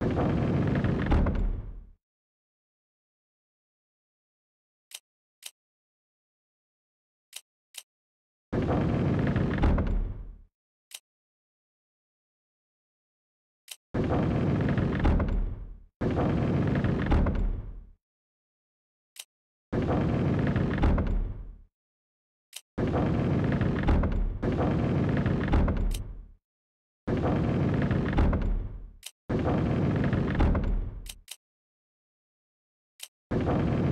you. you